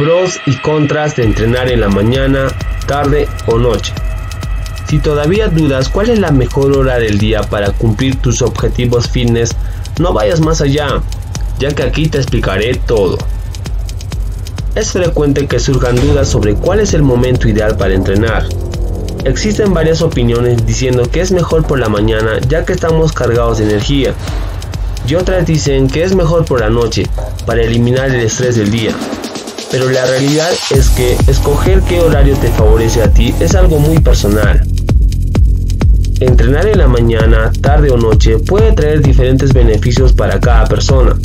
Pros y contras de entrenar en la mañana, tarde o noche. Si todavía dudas cuál es la mejor hora del día para cumplir tus objetivos fitness, no vayas más allá, ya que aquí te explicaré todo. Es frecuente que surjan dudas sobre cuál es el momento ideal para entrenar. Existen varias opiniones diciendo que es mejor por la mañana ya que estamos cargados de energía. Y otras dicen que es mejor por la noche para eliminar el estrés del día. Pero la realidad es que escoger qué horario te favorece a ti es algo muy personal. Entrenar en la mañana, tarde o noche puede traer diferentes beneficios para cada persona,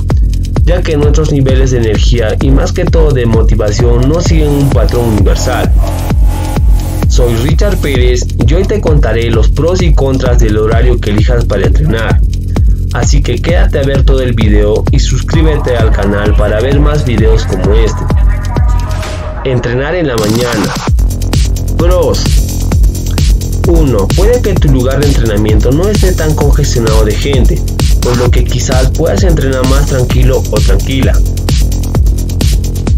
ya que nuestros niveles de energía y más que todo de motivación no siguen un patrón universal. Soy Richard Pérez y hoy te contaré los pros y contras del horario que elijas para entrenar. Así que quédate a ver todo el video y suscríbete al canal para ver más videos como este. Entrenar en la mañana. Pros 1. Puede que tu lugar de entrenamiento no esté tan congestionado de gente, por lo que quizás puedas entrenar más tranquilo o tranquila.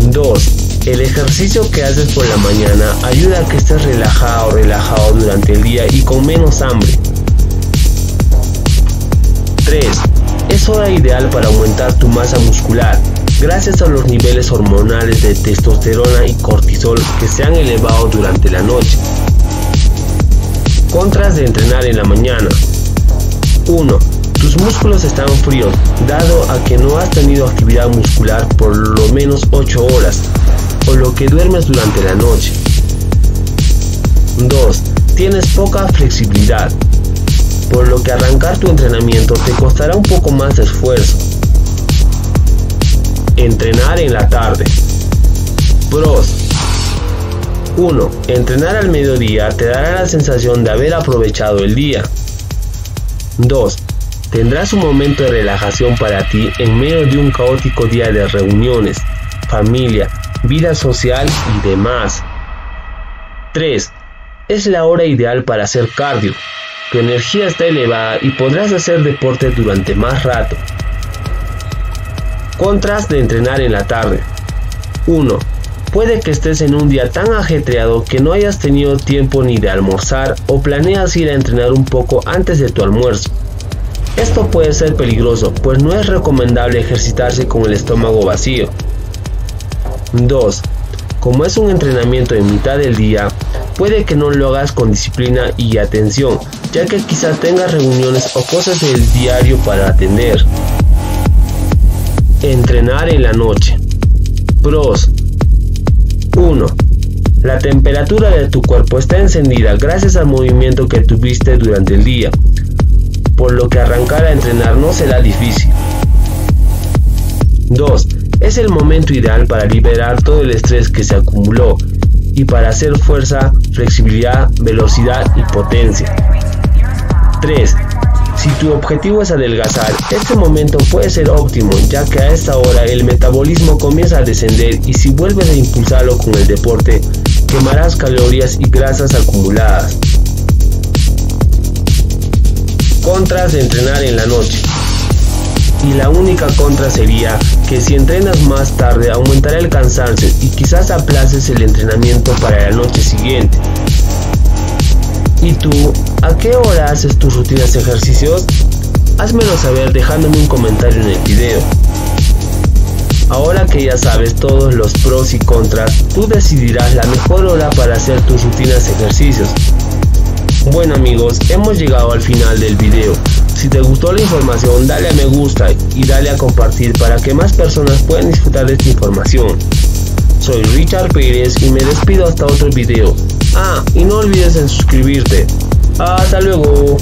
2. El ejercicio que haces por la mañana ayuda a que estés relajado o relajado durante el día y con menos hambre. 3. Es hora ideal para aumentar tu masa muscular, gracias a los niveles hormonales de testosterona y cortisol que se han elevado durante la noche. Contras de entrenar en la mañana. 1. Tus músculos están fríos, dado a que no has tenido actividad muscular por lo menos 8 horas, o lo que duermes durante la noche. 2. Tienes poca flexibilidad, por lo que arrancar tu entrenamiento te costará un poco más de esfuerzo. Entrenar en la tarde. Pros. 1. Entrenar al mediodía te dará la sensación de haber aprovechado el día. 2. Tendrás un momento de relajación para ti en medio de un caótico día de reuniones, familia, vida social y demás. 3. Es la hora ideal para hacer cardio. Tu energía está elevada y podrás hacer deporte durante más rato. Contras de entrenar en la tarde. 1. Puede que estés en un día tan ajetreado que no hayas tenido tiempo ni de almorzar o planeas ir a entrenar un poco antes de tu almuerzo. Esto puede ser peligroso, pues no es recomendable ejercitarse con el estómago vacío. 2. Como es un entrenamiento en mitad del día, puede que no lo hagas con disciplina y atención, ya que quizás tengas reuniones o cosas del diario para atender. Entrenar en la noche. Pros. 1. La temperatura de tu cuerpo está encendida gracias al movimiento que tuviste durante el día, por lo que arrancar a entrenar no será difícil. 2. Es el momento ideal para liberar todo el estrés que se acumuló y para hacer fuerza, flexibilidad, velocidad y potencia. 3. Si tu objetivo es adelgazar, este momento puede ser óptimo ya que a esta hora el metabolismo comienza a descender y si vuelves a impulsarlo con el deporte, quemarás calorías y grasas acumuladas. Contras de entrenar en la noche. Y la única contra sería que si entrenas más tarde aumentará el cansancio y quizás aplaces el entrenamiento para la noche siguiente. ¿Y tú, a qué hora haces tus rutinas de ejercicios? Házmelo saber dejándome un comentario en el video. Ahora que ya sabes todos los pros y contras, tú decidirás la mejor hora para hacer tus rutinas de ejercicios. Bueno amigos, hemos llegado al final del video. Si te gustó la información, dale a me gusta y dale a compartir para que más personas puedan disfrutar de esta información. Soy Richard Pérez y me despido hasta otro video. Ah, y no olvides en suscribirte. Hasta luego.